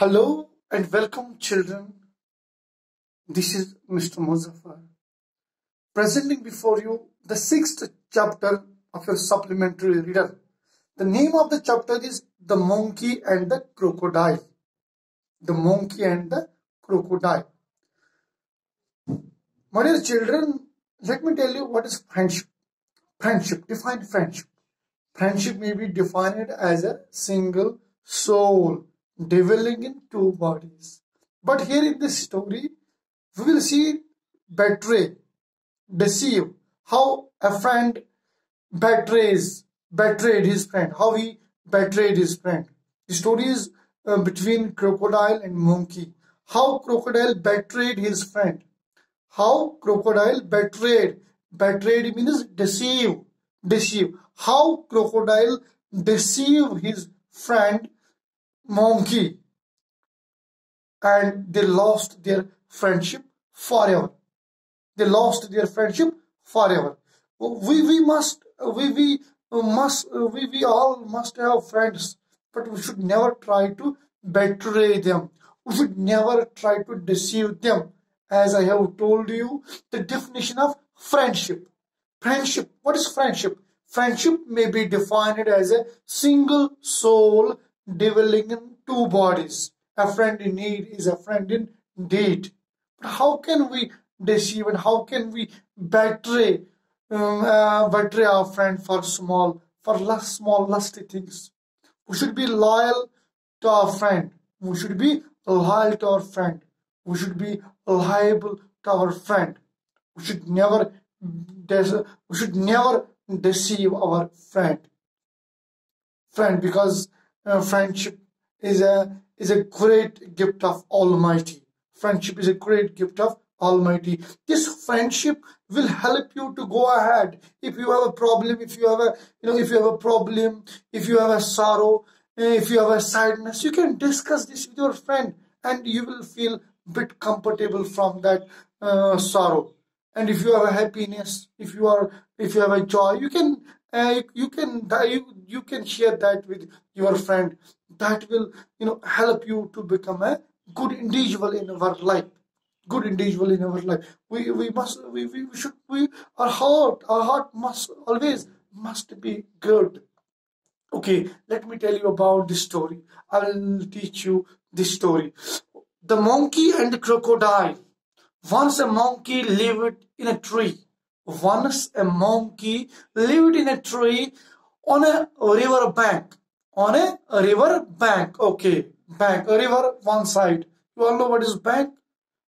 Hello and welcome children. This is Mr. Muzaffar presenting before you the sixth chapter of your supplementary reader. The name of the chapter is The Monkey and the Crocodile. The Monkey and the Crocodile. My dear children, let me tell you what is friendship. Friendship, define friendship. Friendship may be defined as a single soul dwelling in two bodies. But here in this story, we will see betray, deceive, how a friend betrays, betrayed his friend, how he betrayed his friend. The story is uh, between crocodile and monkey. How crocodile betrayed his friend. How crocodile betrayed. Betrayed means deceive. Deceive. How crocodile deceive his friend monkey and they lost their friendship forever. They lost their friendship forever. We we must we we must we we all must have friends but we should never try to betray them. We should never try to deceive them. As i have told you the definition of friendship. Friendship. What is friendship? Friendship may be defined as a single soul dwelling in two bodies. A friend in need is a friend in deed. But how can we deceive and how can we betray, um, uh, betray our friend for small, for less small, lusty things? We should be loyal to our friend. We should be loyal to our friend. We should be liable to our friend. We should never, we should never deceive our friend. Friend, because friendship is a is a great gift of Almighty. Friendship is a great gift of Almighty. This friendship will help you to go ahead. If you have a problem, if you have a you know, if you have a problem, if you have a sorrow, if you have a sadness, you can discuss this with your friend, and you will feel bit comfortable from that uh, sorrow. And if you have a happiness, if you are if you have a joy, you can uh, you can you, you can share that with your friend. That will you know help you to become a good individual in our life. Good individual in our life. We we must we, we should we our heart our heart must always must be good. Okay let me tell you about this story. I will teach you this story. The monkey and the crocodile. Once a monkey lived in a tree once a monkey lived in a tree on a river bank. On a river bank. Okay. Bank. A river one side. You all know what is bank?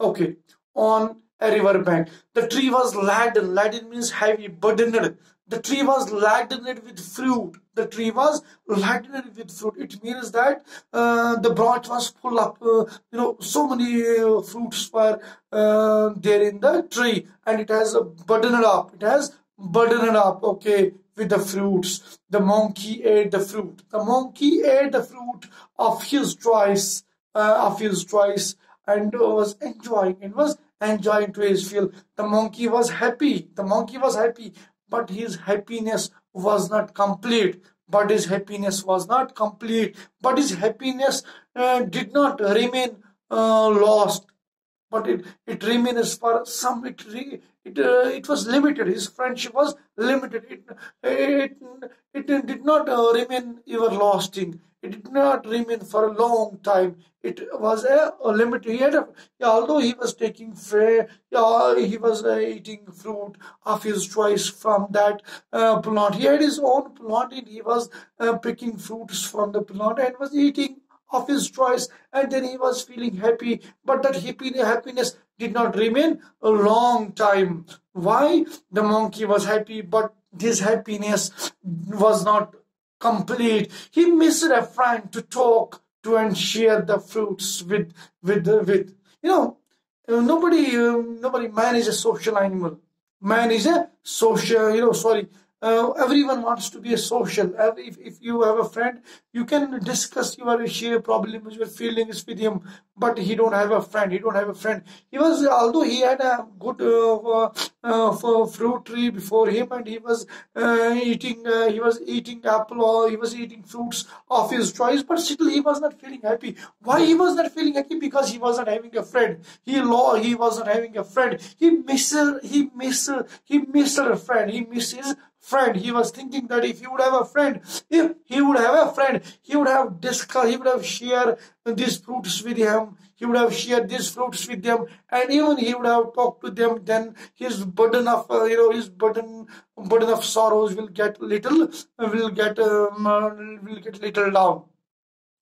Okay. On a river bank. The tree was laden. Laden means heavy, burdened. The tree was laden with fruit. The tree was laden with fruit. It means that uh, the branch was full of, uh, you know, so many uh, fruits were uh, there in the tree, and it has burdened up. It has burdened up. Okay, with the fruits. The monkey ate the fruit. The monkey ate the fruit of his choice, uh, of his choice, and was enjoying. It was enjoying to his feel. The monkey was happy. The monkey was happy but his happiness was not complete. But his happiness was not complete. But his happiness uh, did not remain uh, lost. But it it remains for some it it uh, it was limited. His friendship was limited. It it, it, did not uh, remain everlasting it did not remain for a long time. It was a, a limit. He had a, although he was taking fair, yeah, he was uh, eating fruit of his choice from that uh, plant. He had his own plant and he was uh, picking fruits from the plant and was eating of his choice and then he was feeling happy but that happiness did not remain a long time why the monkey was happy but this happiness was not complete. He missed a friend to talk to and share the fruits with with with. You know, uh, nobody uh, nobody man is a social animal. Man is a social. You know, sorry, uh, everyone wants to be a social. If, if you have a friend, you can discuss your share problems, your feelings with him. But he don't have a friend. He don't have a friend. He was, although he had a good uh, uh, fruit tree before him, and he was uh, eating, uh, he was eating apple or he was eating fruits of his choice. But still, he was not feeling happy. Why he was not feeling happy? Because he wasn't having a friend. He law, he wasn't having a friend. He missed, he missed, he missed a friend. He misses friend. He was thinking that if he would have a friend, if he would have a friend, he would have discussed, he would have shared these fruits with him. He would have shared these fruits with them, and even he would have talked to them. Then his burden of, uh, you know, his burden, burden of sorrows will get little, will get, um, uh, will get little down.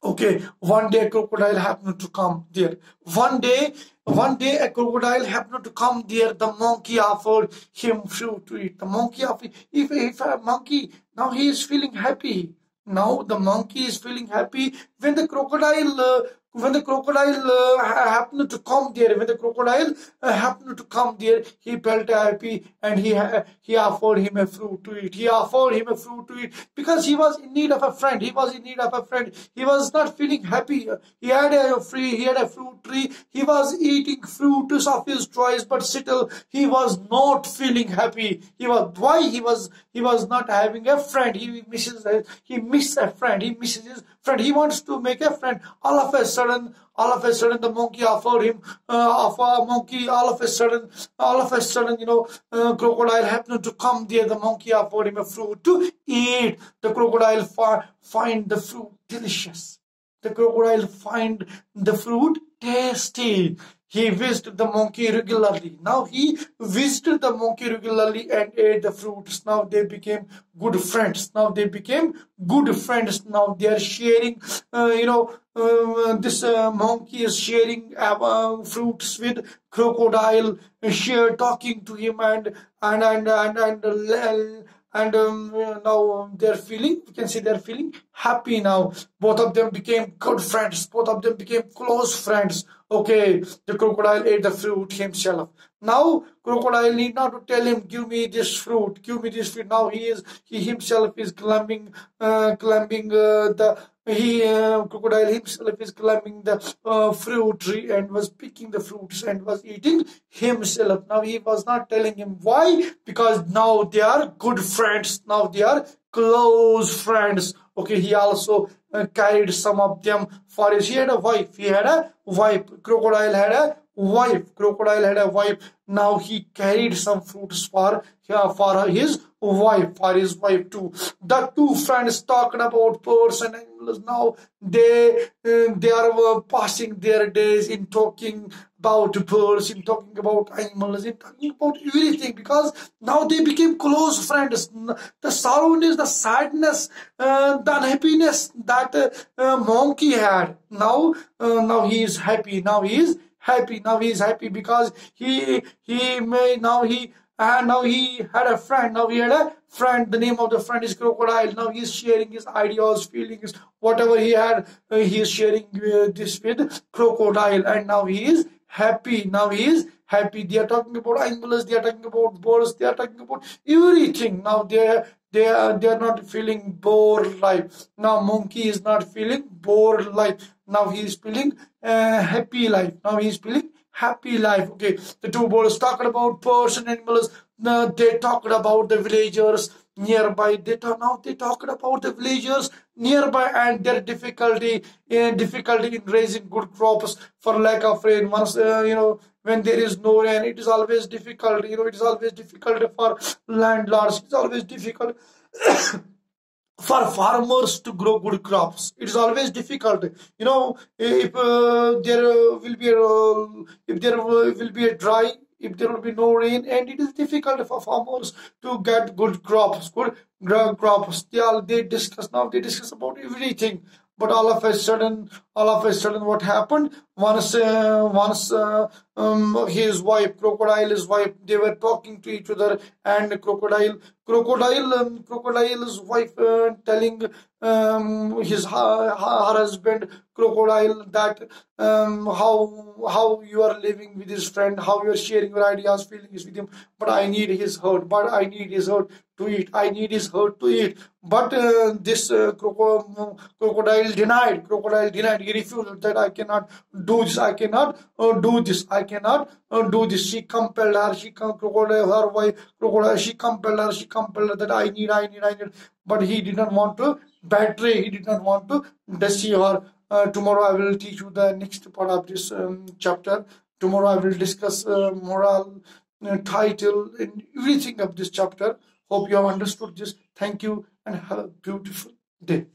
Okay, one day a crocodile happened to come there. One day, one day a crocodile happened to come there. The monkey offered him fruit to eat. The monkey offered, if, if a monkey, now he is feeling happy. Now the monkey is feeling happy when the crocodile uh, when the crocodile uh, happened to come there, when the crocodile uh, happened to come there, he felt happy and he he offered him a fruit to eat. He offered him a fruit to eat because he was in need of a friend. He was in need of a friend. He was not feeling happy. He had a free, he had a fruit tree. He was eating fruits of his choice, but still he was not feeling happy. He was why he was he was not having a friend. He misses he missed a friend. He misses his friend. He wants to make a friend. All of a sudden, all of a sudden, the monkey offered him, uh, of a monkey, all of a sudden, all of a sudden, you know, uh, crocodile happened to come there. The monkey offered him a fruit to eat. The crocodile fi find the fruit delicious. The crocodile find the fruit tasty. He visited the monkey regularly. Now he visited the monkey regularly and ate the fruits. Now they became good friends. Now they became good friends. Now they are sharing, uh, you know, uh, this uh, monkey is sharing uh, fruits with crocodile, share talking to him and and and and and, and and um, now they're feeling you can see they're feeling happy now both of them became good friends both of them became close friends okay the crocodile ate the fruit himself. Now crocodile need not to tell him give me this fruit give me this fruit. Now he is he himself is climbing uh, climbing uh, the he uh, crocodile himself is climbing the uh, fruit tree and was picking the fruits and was eating himself. Now he was not telling him why because now they are good friends. Now they are close friends okay he also uh, carried some of them for his he had a wife he had a wife crocodile had a wife crocodile had a wife. Now he carried some fruits for uh, for his wife for his wife too. The two friends talked about birds and animals. Now they uh, they are passing their days in talking about birds in talking about animals in talking about everything because now they became close friends. The sourness the sadness uh, the unhappiness that uh, monkey had. Now uh, now he is happy. Now he is happy. Now he is happy because he he may now he and now he had a friend. Now he had a friend. The name of the friend is crocodile. Now he is sharing his ideas feelings whatever he had uh, he is sharing uh, this with crocodile. And now he is happy. Now he is happy. They are talking about animals they are talking about birds they are talking about everything. Now they are they are they are not feeling bored life. Now monkey is not feeling bored life. Now he is feeling uh, happy life. Now he is feeling happy life. Okay. The two boys talking about birds and animals now they talked about the villagers nearby. They now they talked about the villagers nearby and their difficulty in difficulty in raising good crops for lack of rain. Once uh, you know when there is no rain it is always difficult you know it is always difficult for landlords. It's always difficult for farmers to grow good crops. It is always difficult. You know if uh, there will be a, if there will be a dry if there will be no rain and it is difficult for farmers to get good crops good crops. They all they discuss now they discuss about everything. But all of a sudden all of a sudden what happened once uh, once uh, um, his wife crocodile his wife they were talking to each other and crocodile crocodile um, crocodile's wife uh, telling um, his her, her husband crocodile that um, how how you are living with his friend how you are sharing your ideas feelings with him but i need his hurt but i need his hurt to eat i need his hurt to eat. But uh, this uh, crocodile denied crocodile denied he refused that i cannot do this i cannot uh, do this i cannot uh, do this she compelled her she crocodile her wife crocodile she compelled her she compelled her that i need i need i need but he did not want to betray he did not want to deceive her uh, tomorrow I will teach you the next part of this um, chapter. Tomorrow I will discuss uh, moral uh, title and everything of this chapter. Hope you have understood this. Thank you and have a beautiful day.